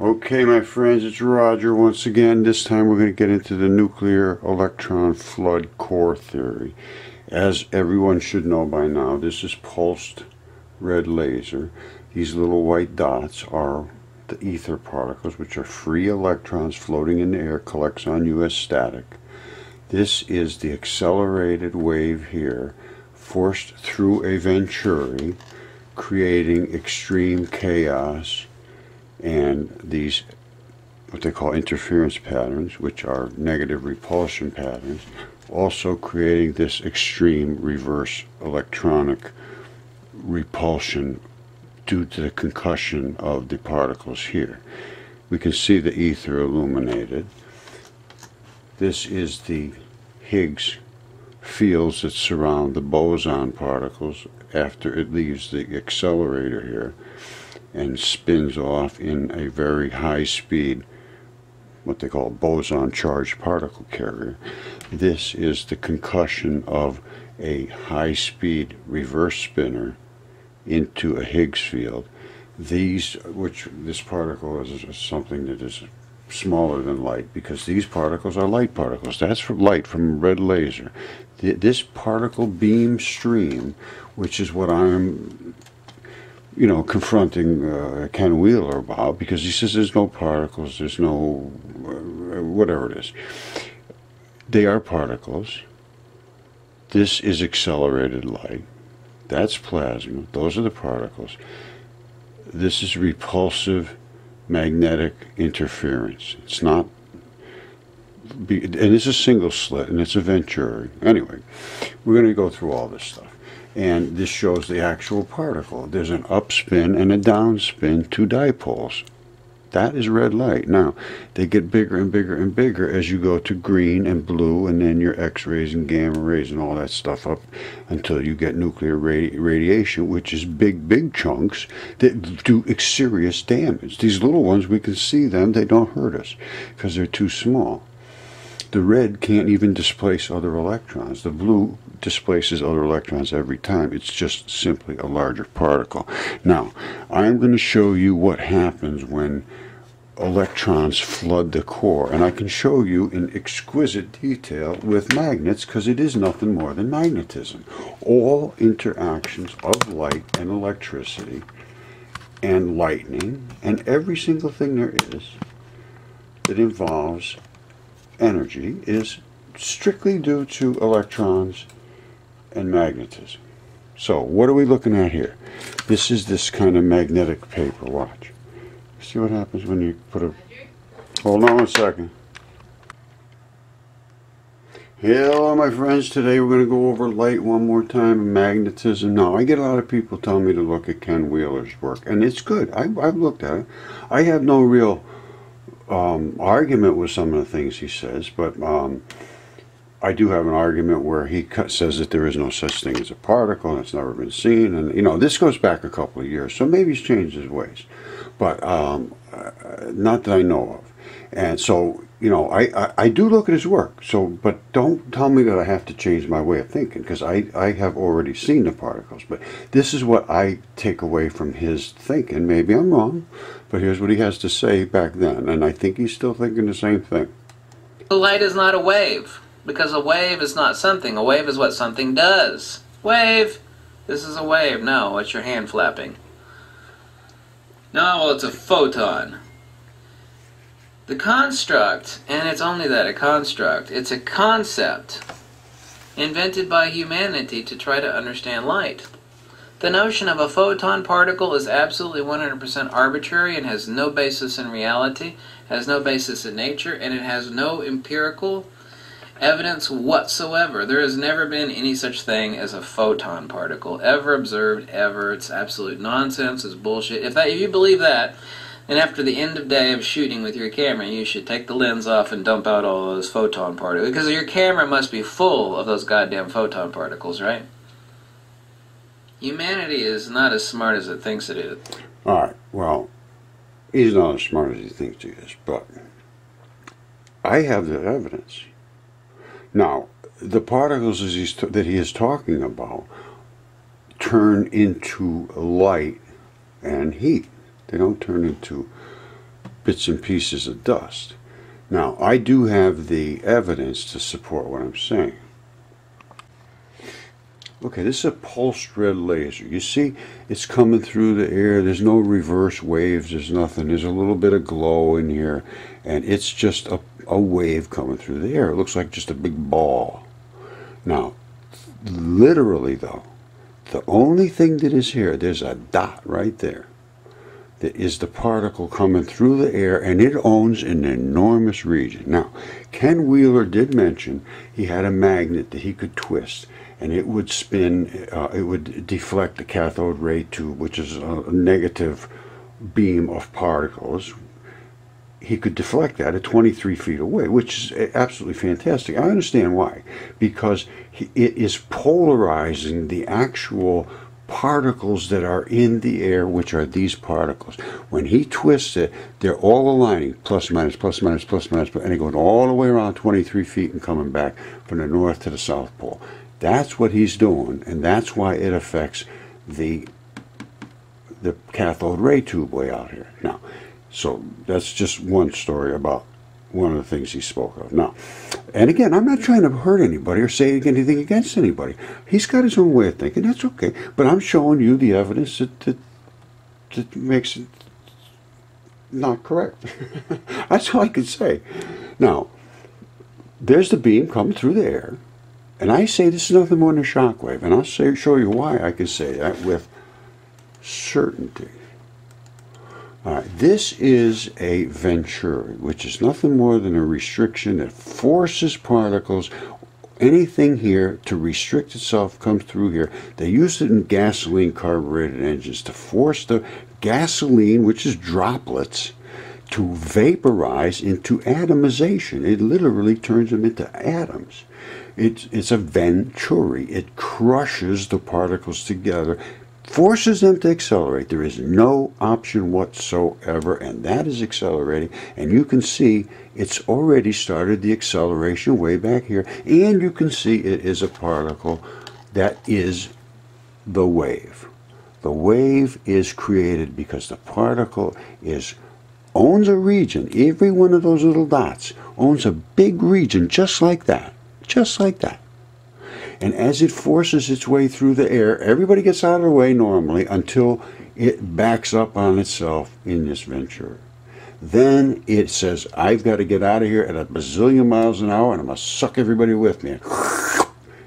Okay, my friends, it's Roger once again. This time we're going to get into the nuclear electron flood core theory. As everyone should know by now, this is pulsed red laser. These little white dots are the ether particles, which are free electrons floating in the air, collects on you as static. This is the accelerated wave here, forced through a venturi, creating extreme chaos and these what they call interference patterns, which are negative repulsion patterns, also creating this extreme reverse electronic repulsion due to the concussion of the particles here. We can see the ether illuminated. This is the Higgs fields that surround the boson particles after it leaves the accelerator here and spins off in a very high speed what they call boson charged particle carrier. This is the concussion of a high speed reverse spinner into a Higgs field. These, which this particle is, something that is smaller than light because these particles are light particles. That's from light from a red laser. This particle beam stream, which is what I'm you know, confronting uh, Ken Wheeler about because he says there's no particles, there's no uh, whatever it is. They are particles. This is accelerated light. That's plasma. Those are the particles. This is repulsive magnetic interference. It's not, be, and it's a single slit, and it's a venturi. Anyway, we're going to go through all this stuff and this shows the actual particle. There's an upspin and a downspin, two dipoles. That is red light. Now, they get bigger and bigger and bigger as you go to green and blue, and then your X rays and gamma rays and all that stuff up until you get nuclear radi radiation, which is big, big chunks that do serious damage. These little ones, we can see them, they don't hurt us because they're too small. The red can't even displace other electrons. The blue displaces other electrons every time. It's just simply a larger particle. Now, I'm going to show you what happens when electrons flood the core. And I can show you in exquisite detail with magnets because it is nothing more than magnetism. All interactions of light and electricity and lightning and every single thing there is that involves energy is strictly due to electrons and magnetism. So what are we looking at here? This is this kind of magnetic paper. Watch. See what happens when you put a... Hold on a second. Hello my friends, today we're going to go over light one more time, magnetism. Now I get a lot of people telling me to look at Ken Wheeler's work, and it's good. I, I've looked at it. I have no real um, argument with some of the things he says, but um, I do have an argument where he says that there is no such thing as a particle and it's never been seen. And, you know, this goes back a couple of years, so maybe he's changed his ways, but um, uh, not that I know of. And so, you know, I, I, I, do look at his work. So, but don't tell me that I have to change my way of thinking because I, I have already seen the particles. But this is what I take away from his thinking. Maybe I'm wrong, but here's what he has to say back then. And I think he's still thinking the same thing. The light is not a wave because a wave is not something. A wave is what something does. Wave! This is a wave. No, it's your hand flapping. No, well, it's a photon. The construct, and it's only that, a construct, it's a concept invented by humanity to try to understand light. The notion of a photon particle is absolutely 100% arbitrary and has no basis in reality, has no basis in nature, and it has no empirical evidence whatsoever. There has never been any such thing as a photon particle ever observed ever. It's absolute nonsense. It's bullshit. If that, if you believe that, then after the end of day of shooting with your camera, you should take the lens off and dump out all those photon particles because your camera must be full of those goddamn photon particles, right? Humanity is not as smart as it thinks it is. All right. Well, he's not as smart as he thinks he is, but I have the evidence. Now, the particles that he is talking about turn into light and heat. They don't turn into bits and pieces of dust. Now, I do have the evidence to support what I'm saying. Okay, this is a pulsed red laser. You see, it's coming through the air. There's no reverse waves. There's nothing. There's a little bit of glow in here, and it's just a, a wave coming through the air. It looks like just a big ball. Now, literally, though, the only thing that is here, there's a dot right there is the particle coming through the air and it owns an enormous region. Now, Ken Wheeler did mention he had a magnet that he could twist and it would spin, uh, it would deflect the cathode ray tube, which is a negative beam of particles. He could deflect that at 23 feet away, which is absolutely fantastic. I understand why. Because it is polarizing the actual particles that are in the air, which are these particles. When he twists it, they're all aligning, plus minus, plus minus, plus minus, and they're going all the way around 23 feet and coming back from the north to the south pole. That's what he's doing, and that's why it affects the the cathode ray tube way out here. Now, so that's just one story about one of the things he spoke of. Now, and again, I'm not trying to hurt anybody or say anything against anybody. He's got his own way of thinking. That's okay. But I'm showing you the evidence that that, that makes it not correct. that's all I can say. Now, there's the beam coming through the air, and I say this is nothing more than a shock wave, and I'll say, show you why I can say that with certainty. All right, this is a venturi, which is nothing more than a restriction that forces particles, anything here to restrict itself comes through here. They use it in gasoline carbureted engines to force the gasoline, which is droplets, to vaporize into atomization. It literally turns them into atoms. It's, it's a venturi. It crushes the particles together forces them to accelerate. There is no option whatsoever, and that is accelerating. And you can see it's already started the acceleration way back here, and you can see it is a particle that is the wave. The wave is created because the particle is owns a region. Every one of those little dots owns a big region just like that. Just like that. And as it forces its way through the air, everybody gets out of the way normally until it backs up on itself in this venturi. Then it says, I've got to get out of here at a bazillion miles an hour and I'm going to suck everybody with me.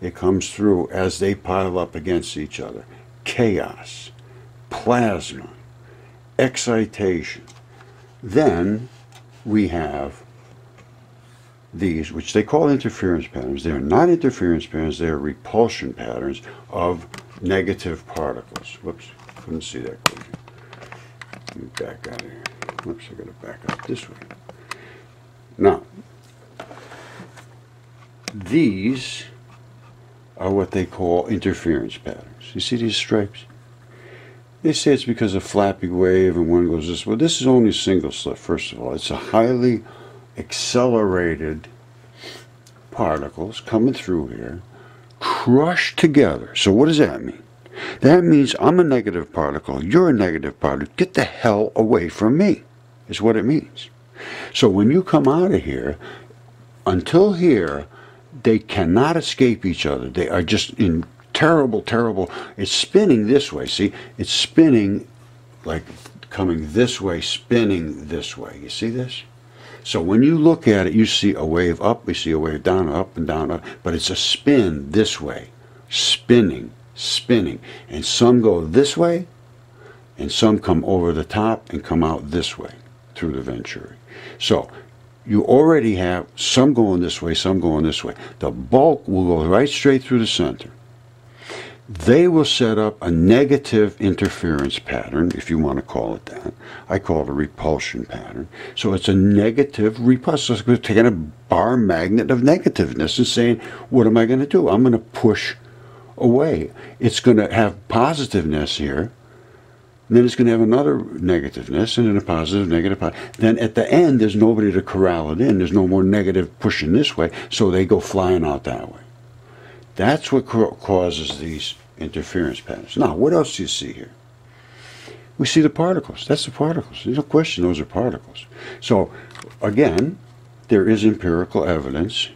It comes through as they pile up against each other. Chaos, plasma, excitation. Then we have these, which they call interference patterns. They are not interference patterns, they are repulsion patterns of negative particles. Whoops, couldn't see that clearly. Back out of here. Whoops, I gotta back out this way. Now, these are what they call interference patterns. You see these stripes? They say it's because of flapping wave and one goes this way. This is only single slit, first of all. It's a highly accelerated particles coming through here, crushed together. So what does that mean? That means I'm a negative particle, you're a negative particle. Get the hell away from me, is what it means. So when you come out of here, until here, they cannot escape each other. They are just in terrible, terrible. It's spinning this way. See, it's spinning like coming this way, spinning this way. You see this? So when you look at it, you see a wave up, you see a wave down, up and down, up, but it's a spin this way, spinning, spinning. And some go this way, and some come over the top and come out this way through the venturi. So you already have some going this way, some going this way. The bulk will go right straight through the center they will set up a negative interference pattern, if you want to call it that. I call it a repulsion pattern. So it's a negative repulsion. So it's taking a bar magnet of negativeness and saying, what am I going to do? I'm going to push away. It's going to have positiveness here. then it's going to have another negativeness and then a positive, negative. Positive. Then at the end, there's nobody to corral it in. There's no more negative pushing this way, so they go flying out that way. That's what causes these interference patterns. Now, what else do you see here? we see the particles. That's the particles. There's no question those are particles. So, again, there is empirical evidence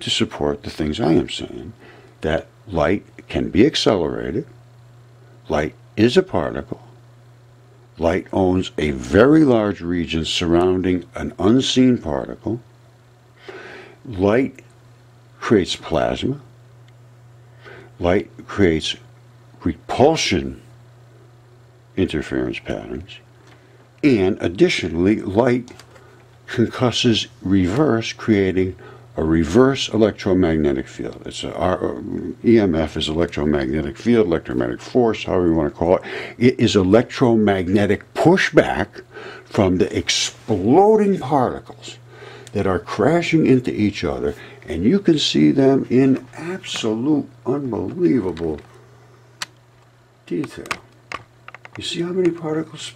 to support the things I am saying that light can be accelerated, light is a particle, light owns a very large region surrounding an unseen particle, light creates plasma, light creates repulsion interference patterns, and additionally, light concusses reverse, creating a reverse electromagnetic field. It's a, our, uh, EMF is electromagnetic field, electromagnetic force, however you want to call it. It is electromagnetic pushback from the exploding particles that are crashing into each other, and you can see them in absolute, unbelievable detail. You see how many particles?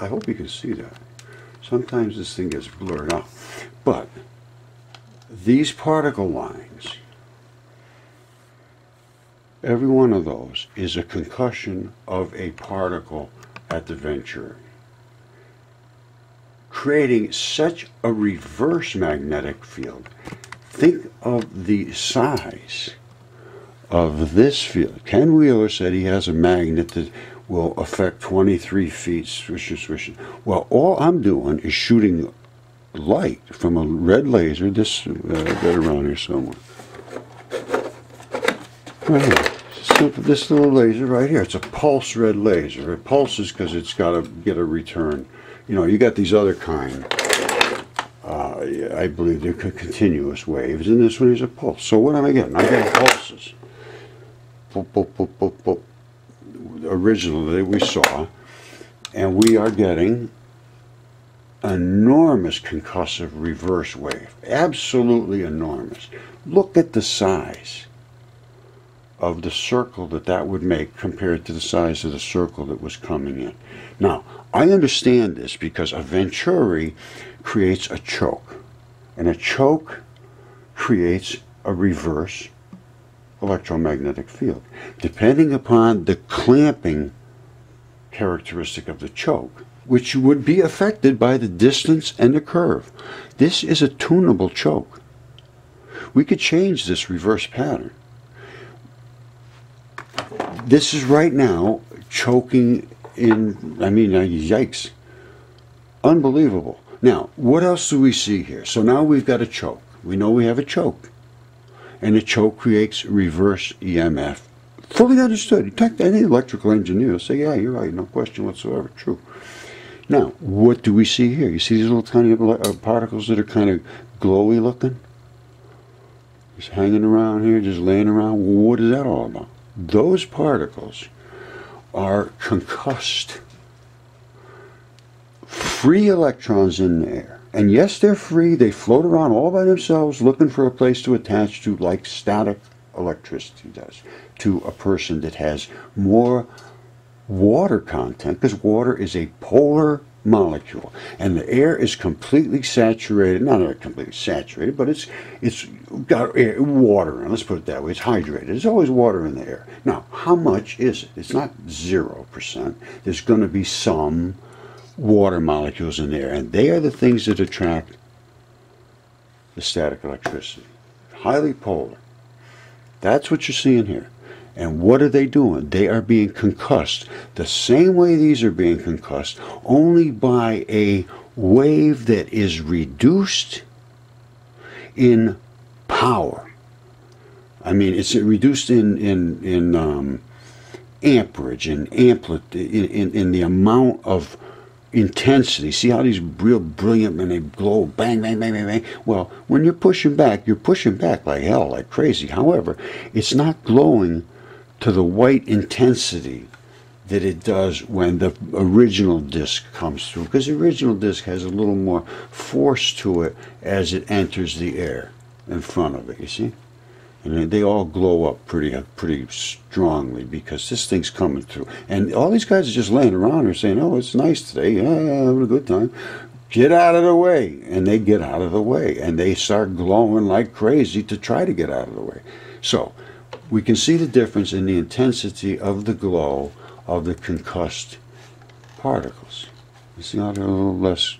I hope you can see that. Sometimes this thing gets blurred out. But these particle lines, every one of those is a concussion of a particle at the venturi, creating such a reverse magnetic field. Think of the size of this field. Ken Wheeler said he has a magnet that will affect 23 feet swisher swishing. Well, all I'm doing is shooting light from a red laser. This uh, around here somewhere. Right here. this little laser right here. It's a pulse red laser. It pulses because it's got to get a return. You know, you got these other kind. I believe they're continuous waves, and this one is a pulse. So what am I getting? I'm getting pulses. Boop, boop, boop, boop, boop originally we saw, and we are getting enormous concussive reverse wave. Absolutely enormous. Look at the size of the circle that that would make compared to the size of the circle that was coming in. Now, I understand this because a venturi creates a choke, and a choke creates a reverse electromagnetic field, depending upon the clamping characteristic of the choke, which would be affected by the distance and the curve. This is a tunable choke. We could change this reverse pattern. This is right now choking in, I mean, uh, yikes. Unbelievable. Now, what else do we see here? So now we've got a choke. We know we have a choke and the choke creates reverse EMF. Fully understood. You talk to any electrical engineer, say, yeah, you're right, no question whatsoever, true. Now, what do we see here? You see these little tiny uh, particles that are kind of glowy looking? Just hanging around here, just laying around. What is that all about? Those particles are concussed free electrons in the air. And yes, they're free. They float around all by themselves looking for a place to attach to, like static electricity does, to a person that has more water content, because water is a polar molecule. And the air is completely saturated not completely saturated but it's it's got air, water in let's put it that way. It's hydrated. There's always water in the air. Now how much is it? It's not zero percent. There's going to be some water molecules in there, and they are the things that attract the static electricity. Highly polar. That's what you're seeing here. And what are they doing? They are being concussed the same way these are being concussed, only by a wave that is reduced in power. I mean, it's reduced in in in um, amperage and amplitude in, in, in the amount of intensity. See how these real brilliant and they glow, bang, bang, bang, bang, bang. Well, when you're pushing back, you're pushing back like hell, like crazy. However, it's not glowing to the white intensity that it does when the original disc comes through, because the original disc has a little more force to it as it enters the air in front of it. You see and they all glow up pretty uh, pretty strongly because this thing's coming through. And all these guys are just laying around here saying, "Oh, it's nice today. Yeah, having a good time." Get out of the way, and they get out of the way, and they start glowing like crazy to try to get out of the way. So we can see the difference in the intensity of the glow of the concussed particles. You see a little less,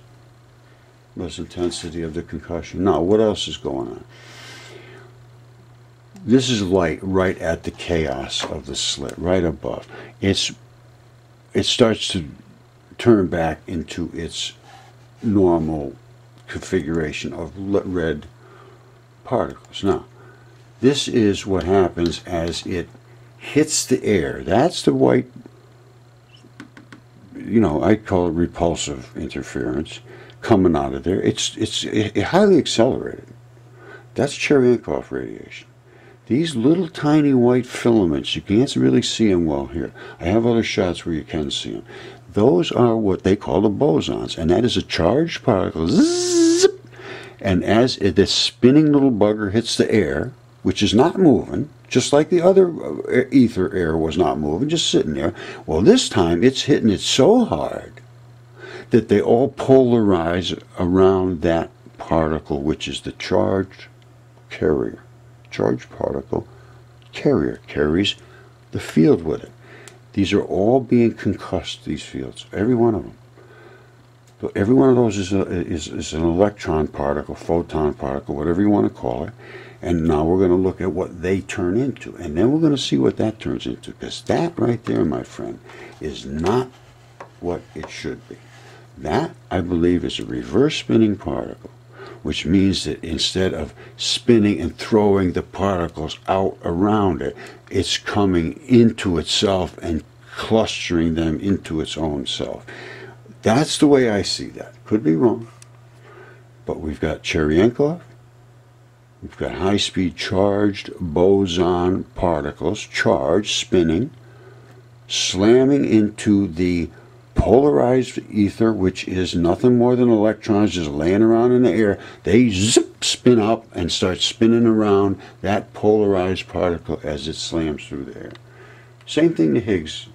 less intensity of the concussion. Now, what else is going on? This is light right at the chaos of the slit, right above. It's it starts to turn back into its normal configuration of red particles. Now, this is what happens as it hits the air. That's the white, you know, I call it repulsive interference coming out of there. It's, it's it, highly accelerated. That's Cherenkov radiation. These little tiny white filaments, you can't really see them well here. I have other shots where you can see them. Those are what they call the bosons, and that is a charged particle. Zip, and as this spinning little bugger hits the air, which is not moving, just like the other uh, ether air was not moving, just sitting there. Well, this time it's hitting it so hard that they all polarize around that particle, which is the charged carrier charged particle carrier carries the field with it. These are all being concussed, these fields, every one of them. So every one of those is, a, is, is an electron particle, photon particle, whatever you want to call it. And now we're going to look at what they turn into. And then we're going to see what that turns into. Because that right there, my friend, is not what it should be. That, I believe, is a reverse spinning particle which means that instead of spinning and throwing the particles out around it, it's coming into itself and clustering them into its own self. That's the way I see that. Could be wrong. But we've got Cherenkov, we've got high speed charged boson particles, charged, spinning, slamming into the polarized ether, which is nothing more than electrons just laying around in the air, they zip, spin up and start spinning around that polarized particle as it slams through the air. Same thing the Higgs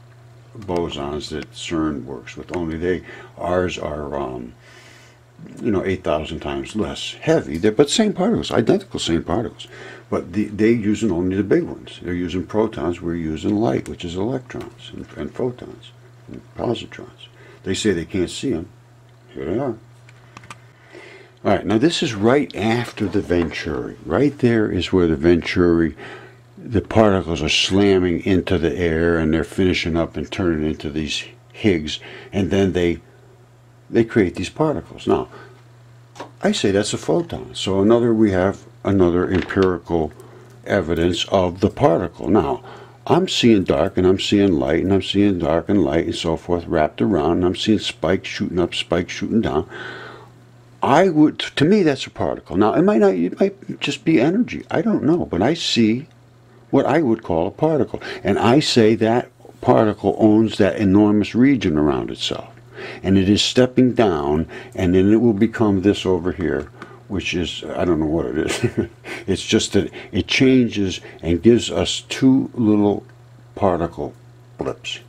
bosons that CERN works with, only they ours are um, you know 8,000 times less heavy. They're, but same particles, identical same particles. But the, they're using only the big ones. They're using protons. We're using light, which is electrons and, and photons positrons. They say they can't see them. Here they are. All right, now this is right after the Venturi. Right there is where the Venturi, the particles are slamming into the air and they're finishing up and turning into these Higgs, and then they they create these particles. Now, I say that's a photon. So another we have another empirical evidence of the particle. Now, I'm seeing dark and I'm seeing light and I'm seeing dark and light and so forth wrapped around and I'm seeing spikes shooting up, spikes shooting down. I would, to me, that's a particle. Now, it might not, it might just be energy. I don't know, but I see what I would call a particle. And I say that particle owns that enormous region around itself. And it is stepping down, and then it will become this over here, which is, I don't know what it is. it's just that it changes and gives us two little particle blips.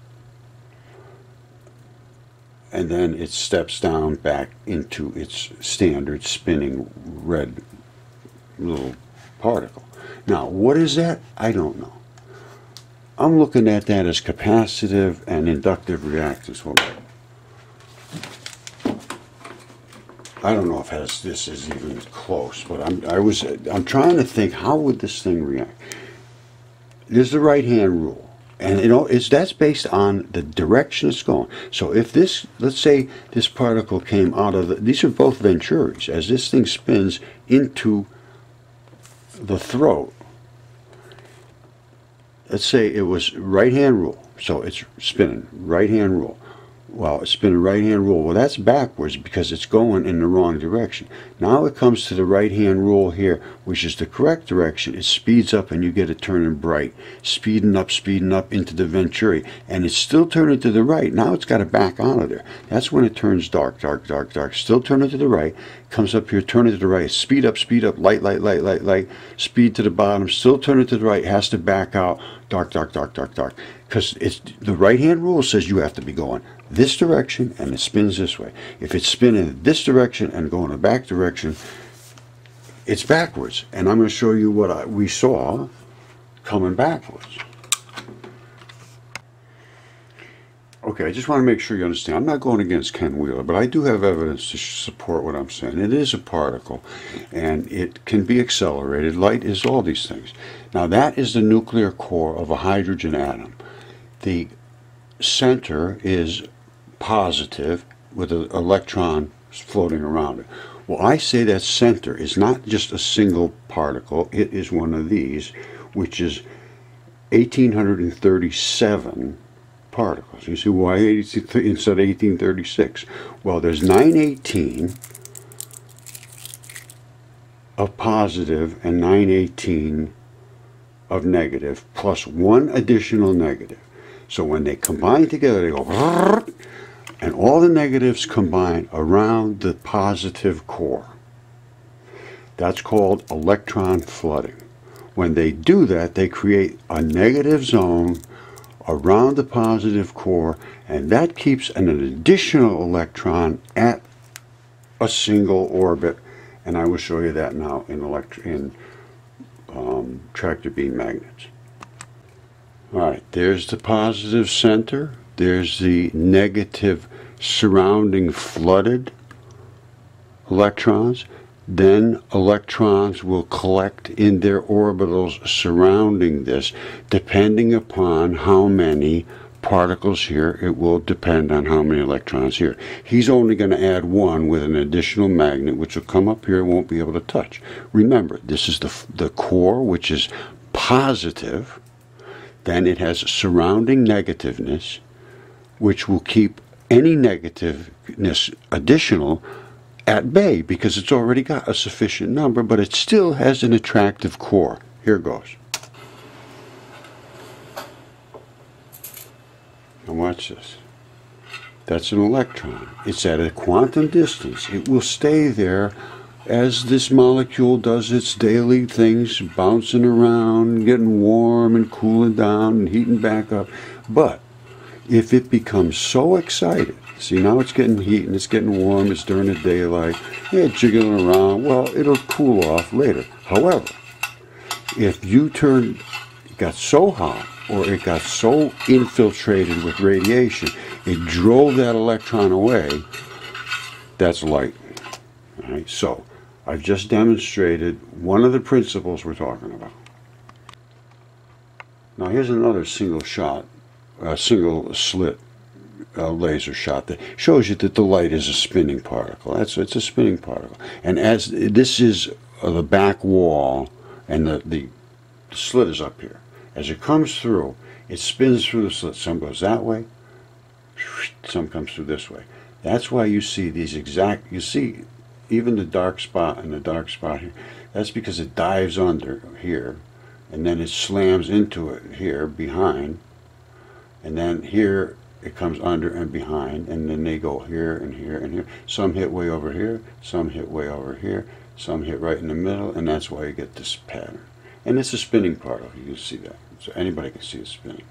And then it steps down back into its standard spinning red little particle. Now, what is that? I don't know. I'm looking at that as capacitive and inductive reactance. Hold on. I don't know if has, this is even close, but I'm I was I'm trying to think how would this thing react. There's the right hand rule, and you know it's that's based on the direction it's going. So if this, let's say this particle came out of the, these are both venturis. As this thing spins into the throat, let's say it was right hand rule. So it's spinning right hand rule well, it's been a right hand rule. Well, that's backwards because it's going in the wrong direction. Now it comes to the right hand rule here, which is the correct direction. It speeds up and you get it turning bright. Speeding up, speeding up into the Venturi. And it's still turning to the right. Now it's got to back out of there. That's when it turns dark, dark, dark, dark. Still turning to the right. Comes up here, turning to the right. Speed up, speed up, light, light, light, light, light. Speed to the bottom. Still turning to the right. Has to back out. Dark, dark, dark, dark, dark. Because it's the right hand rule says you have to be going this direction and it spins this way. If it's spinning this direction and going the back direction, it's backwards. And I'm going to show you what I, we saw coming backwards. Okay, I just want to make sure you understand. I'm not going against Ken Wheeler, but I do have evidence to support what I'm saying. It is a particle, and it can be accelerated. Light is all these things. Now, that is the nuclear core of a hydrogen atom. The center is positive with an electron floating around it. Well, I say that center is not just a single particle, it is one of these, which is 1837 particles. You see why instead of 1836? Well, there's 918 of positive and 918 of negative plus one additional negative. So when they combine together, they go and all the negatives combine around the positive core. That's called electron flooding. When they do that, they create a negative zone around the positive core, and that keeps an additional electron at a single orbit. And I will show you that now in, in um, tractor beam magnets. All right, there's the positive center. There's the negative surrounding flooded electrons. Then electrons will collect in their orbitals surrounding this, depending upon how many particles here, it will depend on how many electrons here. He's only going to add one with an additional magnet, which will come up here and won't be able to touch. Remember, this is the, the core, which is positive. Then it has surrounding negativeness, which will keep any negativeness additional at bay because it's already got a sufficient number, but it still has an attractive core. Here goes. Now watch this. That's an electron. It's at a quantum distance. It will stay there as this molecule does its daily things, bouncing around, getting warm and cooling down and heating back up. But if it becomes so excited, see now it's getting heat and it's getting warm, it's during the daylight, yeah, jiggling around, well, it'll cool off later. However, if you turn, it got so hot or it got so infiltrated with radiation, it drove that electron away, that's light. All right, so I've just demonstrated one of the principles we're talking about. Now here's another single shot a single slit laser shot that shows you that the light is a spinning particle. That's it's a spinning particle, and as this is uh, the back wall, and the the slit is up here. As it comes through, it spins through the slit. Some goes that way, some comes through this way. That's why you see these exact. You see even the dark spot and the dark spot here. That's because it dives under here, and then it slams into it here behind and then here it comes under and behind and then they go here and here and here. Some hit way over here some hit way over here some hit right in the middle and that's why you get this pattern. And it's a spinning particle you can see that. So anybody can see it spinning